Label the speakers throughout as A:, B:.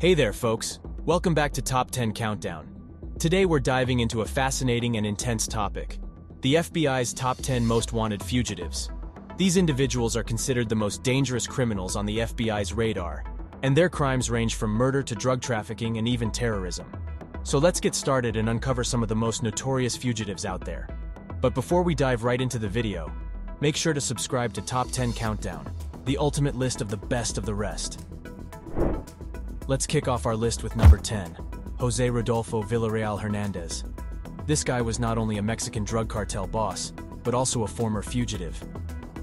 A: Hey there, folks. Welcome back to Top 10 Countdown. Today we're diving into a fascinating and intense topic the FBI's top 10 most wanted fugitives. These individuals are considered the most dangerous criminals on the FBI's radar, and their crimes range from murder to drug trafficking and even terrorism. So let's get started and uncover some of the most notorious fugitives out there. But before we dive right into the video, make sure to subscribe to Top 10 Countdown, the ultimate list of the best of the rest. Let's kick off our list with number 10, Jose Rodolfo Villarreal Hernandez. This guy was not only a Mexican drug cartel boss, but also a former fugitive.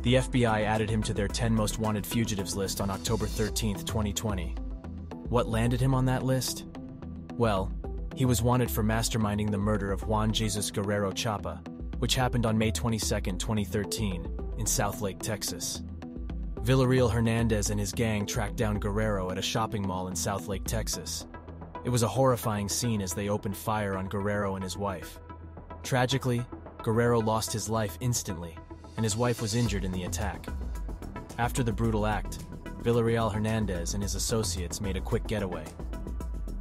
A: The FBI added him to their 10 most wanted fugitives list on October 13, 2020. What landed him on that list? Well, he was wanted for masterminding the murder of Juan Jesus Guerrero Chapa, which happened on May 22, 2013, in Southlake, Texas. Villarreal Hernandez and his gang tracked down Guerrero at a shopping mall in Southlake, Texas. It was a horrifying scene as they opened fire on Guerrero and his wife. Tragically, Guerrero lost his life instantly, and his wife was injured in the attack. After the brutal act, Villarreal Hernandez and his associates made a quick getaway.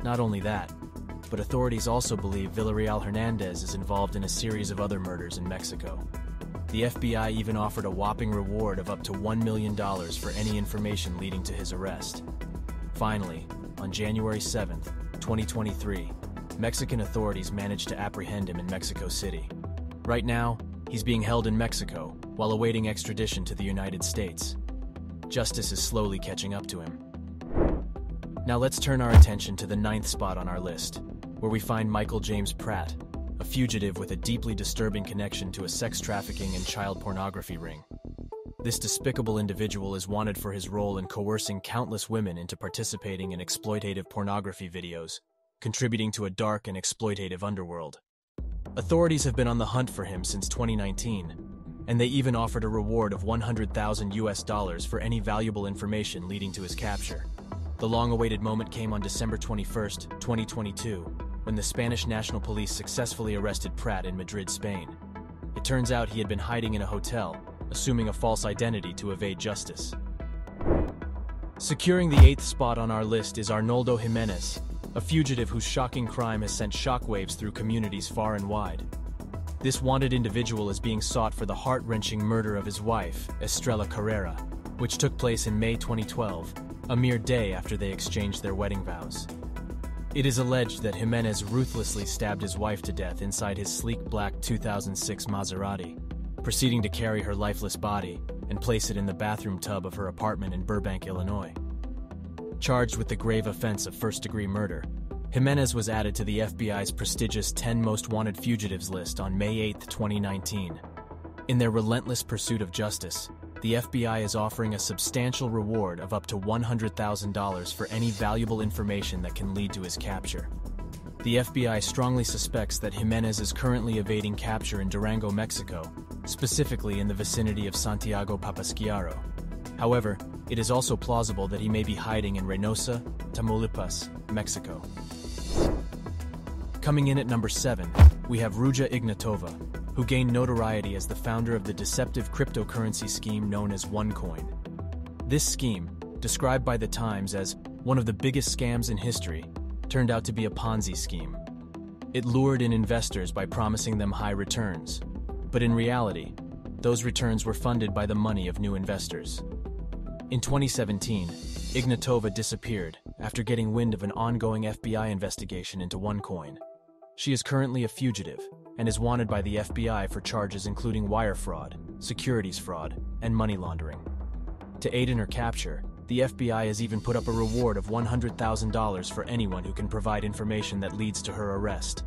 A: Not only that, but authorities also believe Villarreal Hernandez is involved in a series of other murders in Mexico. The FBI even offered a whopping reward of up to $1 million for any information leading to his arrest. Finally, on January 7, 2023, Mexican authorities managed to apprehend him in Mexico City. Right now, he's being held in Mexico while awaiting extradition to the United States. Justice is slowly catching up to him. Now let's turn our attention to the ninth spot on our list, where we find Michael James Pratt, a fugitive with a deeply disturbing connection to a sex trafficking and child pornography ring. This despicable individual is wanted for his role in coercing countless women into participating in exploitative pornography videos, contributing to a dark and exploitative underworld. Authorities have been on the hunt for him since 2019, and they even offered a reward of 100,000 US dollars for any valuable information leading to his capture. The long-awaited moment came on December 21, 2022, when the Spanish National Police successfully arrested Pratt in Madrid, Spain. It turns out he had been hiding in a hotel, assuming a false identity to evade justice. Securing the eighth spot on our list is Arnoldo Jimenez, a fugitive whose shocking crime has sent shockwaves through communities far and wide. This wanted individual is being sought for the heart-wrenching murder of his wife, Estrella Carrera, which took place in May 2012, a mere day after they exchanged their wedding vows. It is alleged that Jimenez ruthlessly stabbed his wife to death inside his sleek black 2006 Maserati, proceeding to carry her lifeless body and place it in the bathroom tub of her apartment in Burbank, Illinois. Charged with the grave offense of first degree murder, Jimenez was added to the FBI's prestigious 10 Most Wanted Fugitives list on May 8, 2019. In their relentless pursuit of justice, the FBI is offering a substantial reward of up to $100,000 for any valuable information that can lead to his capture. The FBI strongly suspects that Jimenez is currently evading capture in Durango, Mexico, specifically in the vicinity of Santiago Papasquiaro. However, it is also plausible that he may be hiding in Reynosa, Tamaulipas, Mexico. Coming in at number 7, we have Ruja Ignatova, who gained notoriety as the founder of the deceptive cryptocurrency scheme known as OneCoin. This scheme, described by the Times as one of the biggest scams in history, turned out to be a Ponzi scheme. It lured in investors by promising them high returns, but in reality, those returns were funded by the money of new investors. In 2017, Ignatova disappeared after getting wind of an ongoing FBI investigation into OneCoin. She is currently a fugitive and is wanted by the FBI for charges including wire fraud, securities fraud, and money laundering. To aid in her capture, the FBI has even put up a reward of $100,000 for anyone who can provide information that leads to her arrest.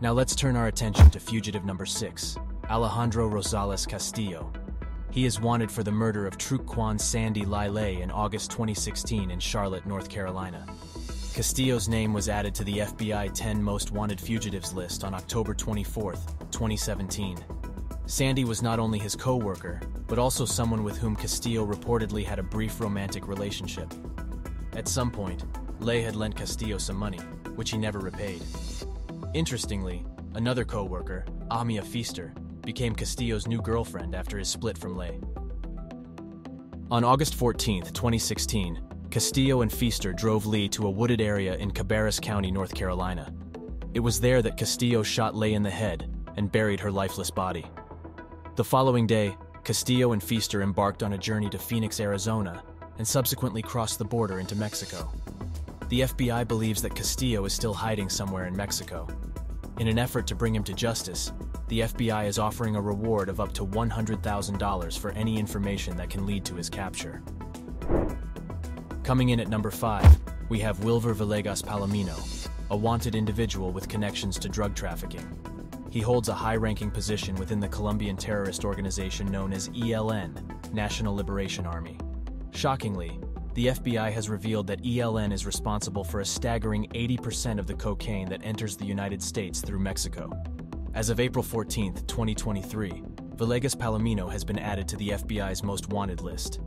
A: Now let's turn our attention to fugitive number 6, Alejandro Rosales Castillo. He is wanted for the murder of Truc Quan Sandy Lyle in August 2016 in Charlotte, North Carolina. Castillo's name was added to the FBI 10 Most Wanted Fugitives list on October 24, 2017. Sandy was not only his co-worker, but also someone with whom Castillo reportedly had a brief romantic relationship. At some point, Lay had lent Castillo some money, which he never repaid. Interestingly, another co-worker, Amia Feaster, became Castillo's new girlfriend after his split from Lay. On August 14, 2016, Castillo and Feaster drove Ly to a wooded area in Cabarrus County, North Carolina. It was there that Castillo shot Ly in the head and buried her lifeless body. The following day, Castillo and Feaster embarked on a journey to Phoenix, Arizona, and subsequently crossed the border into Mexico. The FBI believes that Castillo is still hiding somewhere in Mexico. In an effort to bring him to justice, the FBI is offering a reward of up to $100,000 for any information that can lead to his capture. Coming in at number 5, we have Wilver Villegas Palomino, a wanted individual with connections to drug trafficking. He holds a high-ranking position within the Colombian terrorist organization known as ELN, National Liberation Army. Shockingly, the FBI has revealed that ELN is responsible for a staggering 80% of the cocaine that enters the United States through Mexico. As of April 14, 2023, Villegas Palomino has been added to the FBI's most wanted list.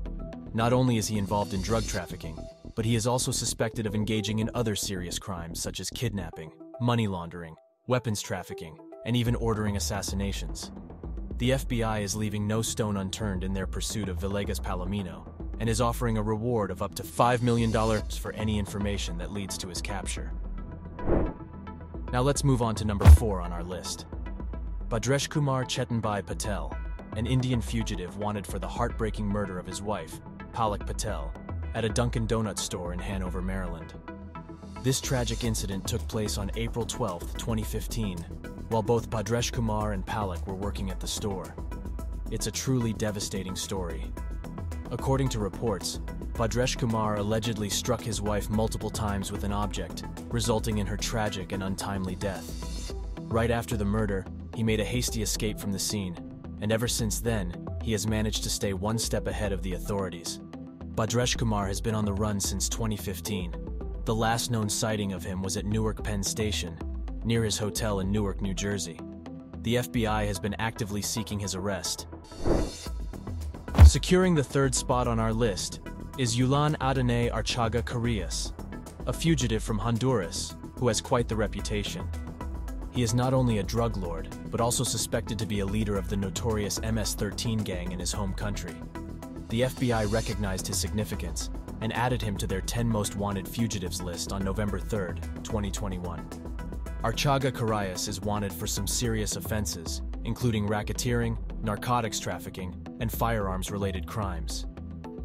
A: Not only is he involved in drug trafficking, but he is also suspected of engaging in other serious crimes such as kidnapping, money laundering, weapons trafficking, and even ordering assassinations. The FBI is leaving no stone unturned in their pursuit of Villegas Palomino, and is offering a reward of up to $5 million for any information that leads to his capture. Now let's move on to number 4 on our list. Bhadresh Kumar Chetanbhai Patel, an Indian fugitive wanted for the heartbreaking murder of his wife, Palak Patel, at a Dunkin' Donuts store in Hanover, Maryland. This tragic incident took place on April 12, 2015, while both Bhadresh Kumar and Palak were working at the store. It's a truly devastating story, According to reports, Bhadresh Kumar allegedly struck his wife multiple times with an object, resulting in her tragic and untimely death. Right after the murder, he made a hasty escape from the scene, and ever since then, he has managed to stay one step ahead of the authorities. Bhadresh Kumar has been on the run since 2015. The last known sighting of him was at Newark Penn Station, near his hotel in Newark, New Jersey. The FBI has been actively seeking his arrest. Securing the third spot on our list is Yulan Adonai Archaga Carias, a fugitive from Honduras who has quite the reputation. He is not only a drug lord, but also suspected to be a leader of the notorious MS-13 gang in his home country. The FBI recognized his significance and added him to their 10 most wanted fugitives list on November 3, 2021. Archaga Carias is wanted for some serious offenses, including racketeering, narcotics trafficking, and firearms-related crimes.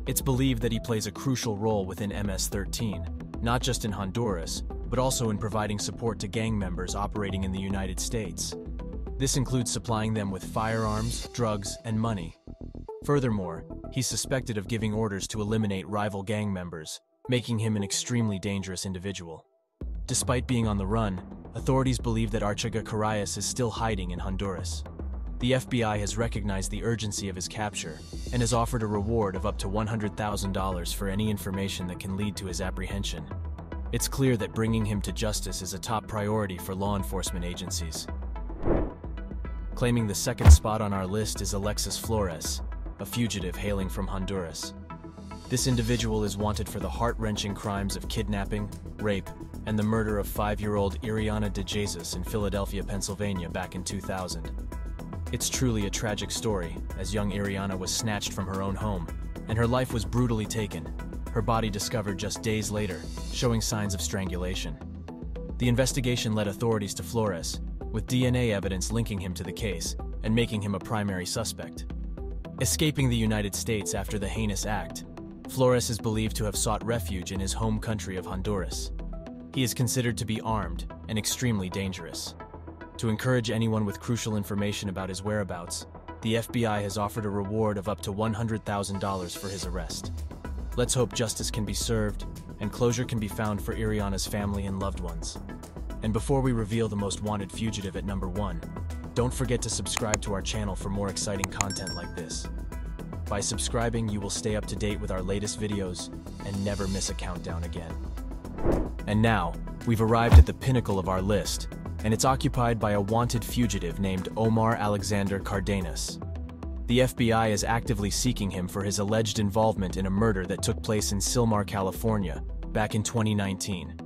A: It's believed that he plays a crucial role within MS-13, not just in Honduras, but also in providing support to gang members operating in the United States. This includes supplying them with firearms, drugs, and money. Furthermore, he's suspected of giving orders to eliminate rival gang members, making him an extremely dangerous individual. Despite being on the run, authorities believe that Archaga Carias is still hiding in Honduras. The FBI has recognized the urgency of his capture and has offered a reward of up to $100,000 for any information that can lead to his apprehension. It's clear that bringing him to justice is a top priority for law enforcement agencies. Claiming the second spot on our list is Alexis Flores, a fugitive hailing from Honduras. This individual is wanted for the heart-wrenching crimes of kidnapping, rape, and the murder of five-year-old Iriana De Jesus in Philadelphia, Pennsylvania back in 2000. It's truly a tragic story, as young Iriana was snatched from her own home, and her life was brutally taken, her body discovered just days later, showing signs of strangulation. The investigation led authorities to Flores, with DNA evidence linking him to the case and making him a primary suspect. Escaping the United States after the heinous act, Flores is believed to have sought refuge in his home country of Honduras. He is considered to be armed and extremely dangerous. To encourage anyone with crucial information about his whereabouts, the FBI has offered a reward of up to $100,000 for his arrest. Let's hope justice can be served and closure can be found for Iriana's family and loved ones. And before we reveal the most wanted fugitive at number one, don't forget to subscribe to our channel for more exciting content like this. By subscribing, you will stay up to date with our latest videos and never miss a countdown again. And now, we've arrived at the pinnacle of our list, and it's occupied by a wanted fugitive named Omar Alexander Cardenas. The FBI is actively seeking him for his alleged involvement in a murder that took place in Sylmar, California, back in 2019.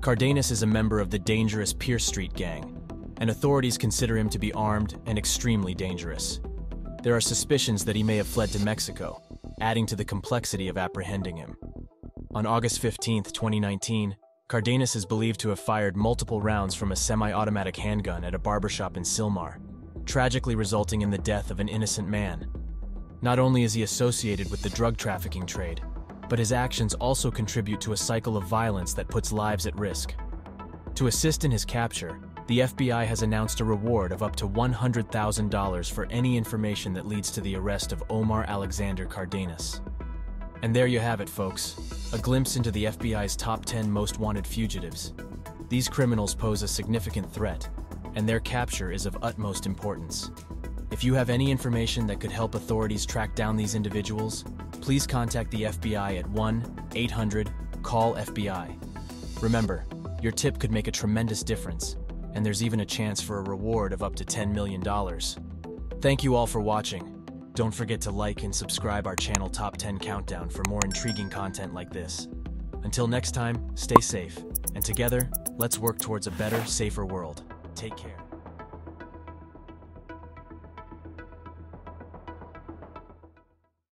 A: Cardenas is a member of the dangerous Pierce Street gang, and authorities consider him to be armed and extremely dangerous. There are suspicions that he may have fled to Mexico, adding to the complexity of apprehending him. On August 15, 2019, Cardenas is believed to have fired multiple rounds from a semi-automatic handgun at a barbershop in Sylmar, tragically resulting in the death of an innocent man. Not only is he associated with the drug trafficking trade, but his actions also contribute to a cycle of violence that puts lives at risk. To assist in his capture, the FBI has announced a reward of up to $100,000 for any information that leads to the arrest of Omar Alexander Cardenas. And there you have it, folks. A glimpse into the FBI's top 10 most wanted fugitives. These criminals pose a significant threat, and their capture is of utmost importance. If you have any information that could help authorities track down these individuals, please contact the FBI at 1-800-CALL-FBI. Remember, your tip could make a tremendous difference, and there's even a chance for a reward of up to $10 million. Thank you all for watching. Don't forget to like and subscribe our channel Top 10 Countdown for more intriguing content like this. Until next time, stay safe, and together, let's work towards a better, safer world. Take care.